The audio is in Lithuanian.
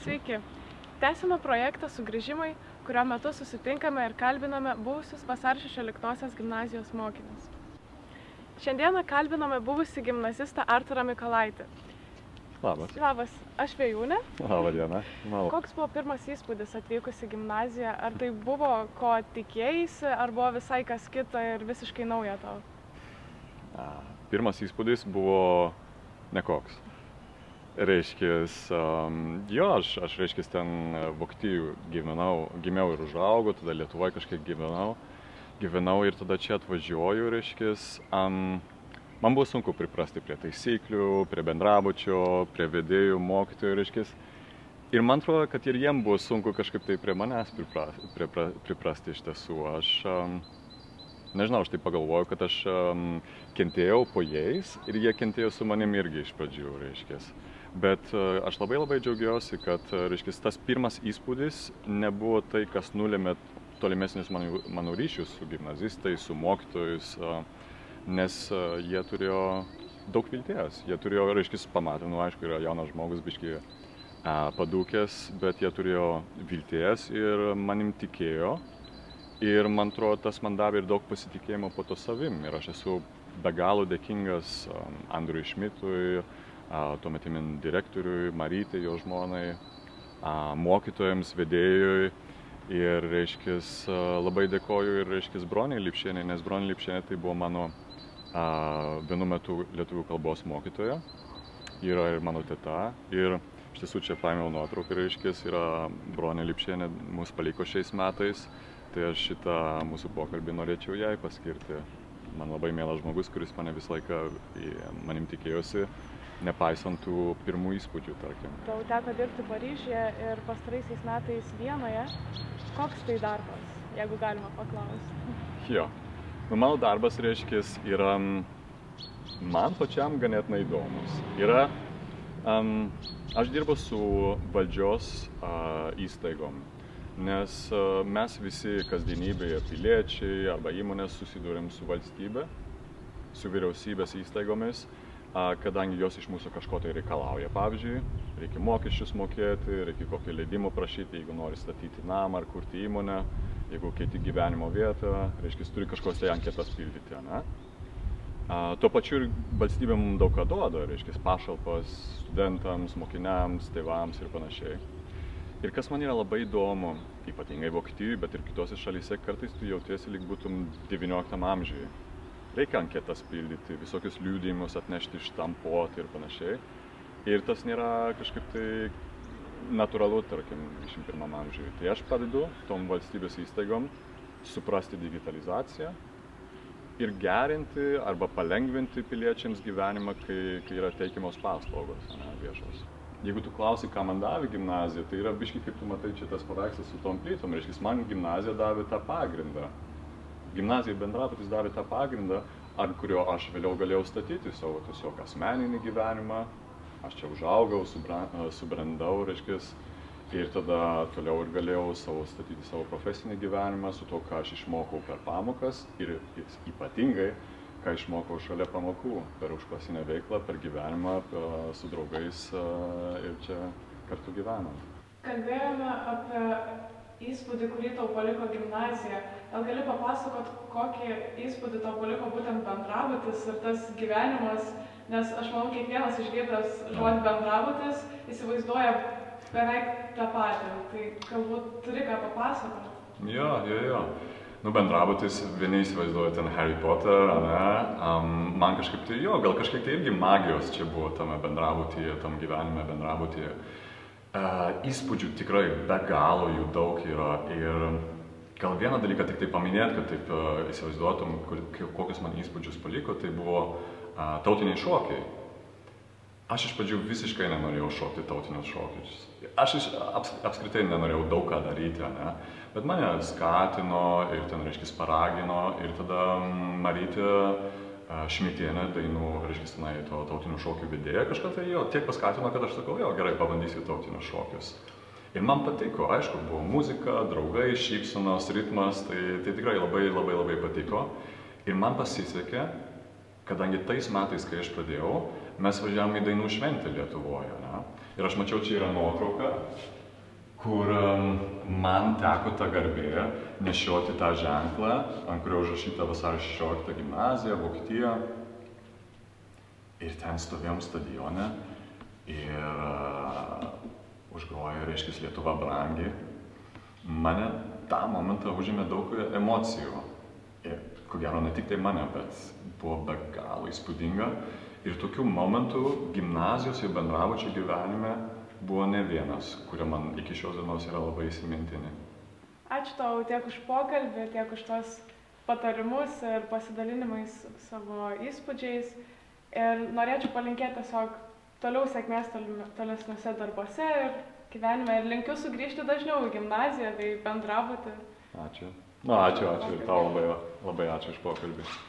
Sveiki. Tęsime projektą sugrįžimai, kurio metu susitinkame ir kalbiname buvusius vasario 16 gimnazijos mokinius. Šiandieną kalbiname buvusi gimnazistą Arturą Mikolaitį. Labas. Labas, aš Vėjūnė. Labą dieną. Mal. Koks buvo pirmas įspūdis atvykus į gimnaziją? Ar tai buvo, ko tikėjai, ar buvo visai kas kita ir visiškai nauja tau? Pirmas įspūdis buvo nekoks. Reiškis, um, jo, aš, aš reiškis ten Vokietijų gyvenau, gimiau ir užaugau, tada Lietuvoje kažkiek gyvenau, gyvenau ir tada čia atvažiuoju, reiškis, um, man buvo sunku priprasti prie taisyklių, prie bendrabučio, prie vedėjų, mokytojų, reiškis. Ir man atrodo, kad ir jiem buvo sunku kažkaip tai prie manęs priprasti, prie, priprasti iš tiesų. Aš, um, nežinau, aš tai pagalvoju, kad aš um, kentėjau po jais ir jie kentėjo su manim irgi iš pradžių, reiškia. Bet uh, aš labai labai džiaugiuosi, kad, uh, reiškia, tas pirmas įspūdis nebuvo tai, kas nulėmė tolimesnius mano, mano ryšius su gimnazistais, su mokytojais, uh, nes jie turėjo daug vilties. Jie turėjo, reiškia, pamatė, nu aišku, yra jaunas žmogus, biški padūkęs, bet jie turėjo vilties ir manim tikėjo. Ir man atrodo, tas man davė ir daug pasitikėjimo po to savim. Ir aš esu be galo dėkingas Andriui Šmitui, uh, tuometimin direktoriui, Marytė, jo žmonai, mokytojams, vedėjui. Ir, reiškia, labai dėkoju ir, reiškia, Broniai Lipšienė, nes Bronė Lipšienė tai buvo mano uh, vienu metu lietuvių kalbos mokytoja. Yra ir mano teta. Ir iš tiesų čia paėmiau nuotrauką, reiškia, yra Bronė Lipšienė, mus paliko šiais metais. Tai aš šitą mūsų pokalbį norėčiau jai paskirti. Man labai mielas žmogus, kuris mane visą laiką manim tikėjosi, nepaisant tų pirmų įspūdžių, tarkim. Tau teko dirbti Paryžyje ir pastaraisiais metais Vienoje. Koks tai darbas, jeigu galima paklausti? Jo. Nu, mano darbas, reiškia, yra man pačiam ganėtinai įdomus. Yra, um, aš dirbu su valdžios uh, įstaigom nes mes visi kasdienybėje piliečiai arba įmonės susidurėm su valstybe, su vyriausybės įstaigomis, kadangi jos iš mūsų kažko tai reikalauja. Pavyzdžiui, reikia mokesčius mokėti, reikia kokį leidimą prašyti, jeigu nori statyti namą ar kurti įmonę, jeigu keiti gyvenimo vietą, reiškia, turi kažkokias tai anketas pildyti. Ne? Tuo pačiu ir valstybė mums daug ką duoda, reiškia, pašalpas studentams, mokiniams, tėvams ir panašiai. Ir kas man yra labai įdomu, ypatingai Vokietijoje, bet ir kitose šalyse, kartais tu jautiesi lyg būtum XIX amžiuje. Reikia anketas pildyti, visokius liūdėjimus atnešti, štampuoti ir panašiai. Ir tas nėra kažkaip tai natūralu, tarkim, 21 amžiuje. Tai aš padedu tom valstybės įstaigom suprasti digitalizaciją ir gerinti arba palengvinti piliečiams gyvenimą, kai, kai yra teikiamos paslaugos ne, viešos jeigu tu klausi, ką man davė gimnazija, tai yra biški, kaip tu matai čia tas paveikslas su tom plytom, reiškia, man gimnazija davė tą pagrindą. Gimnazija bendrabutis davė tą pagrindą, ant kurio aš vėliau galėjau statyti savo tiesiog asmeninį gyvenimą. Aš čia užaugau, subrandau, reiškia, ir tada toliau ir galėjau savo statyti savo profesinį gyvenimą su to, ką aš išmokau per pamokas ir ypatingai ką išmokau šalia pamokų per užklasinę veiklą, per gyvenimą su draugais ir čia kartu gyvenam. Kalbėjome apie įspūdį, kurį tau paliko gimnazija. Gal gali papasakot, kokį įspūdį tau paliko būtent bendrabutis ir tas gyvenimas, nes aš manau, kiekvienas išgirdęs žodį bendrabutis įsivaizduoja beveik tą patį. Tai galbūt turi ką papasakoti. Jo, jo, jo. Nu, bendrabutis, vieni įsivaizduoja ten Harry Potter, ne? Um, man kažkaip tai jo, gal kažkiek tai irgi magijos čia buvo tame bendrabutyje, tam gyvenime bendrabutyje. Uh, įspūdžių tikrai be galo jų daug yra. Ir gal vieną dalyką tik tai paminėti, kad taip uh, įsivaizduotum, kokius man įspūdžius paliko, tai buvo uh, tautiniai šokiai. Aš iš pradžių visiškai nenorėjau šokti tautinius šokius. Aš iš, aps, apskritai nenorėjau daug ką daryti, ne? bet mane skatino ir ten, reiškia, paragino ir tada Marytė Šmitienė, dainų, reiškia, tenai to tautinių šokių vedėja, kažką tai jo tiek paskatino, kad aš sakau, jo gerai, pabandysiu tautinius šokius. Ir man patiko, aišku, buvo muzika, draugai, šypsenos, ritmas, tai, tai tikrai labai labai labai patiko. Ir man pasisekė, kadangi tais metais, kai aš pradėjau, mes važiavome į dainų šventę Lietuvoje. Ne? Ir aš mačiau, čia yra nuotrauka, kur man teko ta garbė nešioti tą ženklą, ant kurio užrašyta vasario 16 gimnazija, Vokietija. Ir ten stovėjom stadione ir užgrojo, reiškia, Lietuva brangi. Mane tą momentą užėmė daug emocijų. Ir ko gero ne tik tai mane, bet buvo be galo įspūdinga. Ir tokių momentų gimnazijos ir bendravočio gyvenime buvo ne vienas, kurie man iki šios dienos yra labai įsimintini. Ačiū tau tiek už pokalbį, tiek už tos patarimus ir pasidalinimais savo įspūdžiais. Ir norėčiau palinkėti tiesiog toliau sėkmės tolesniuose darbuose ir gyvenime. Ir linkiu sugrįžti dažniau į gimnaziją bei bendrabuti. Ačiū. Na, ačiū, ačiū. Tau labai, labai ačiū už pokalbį.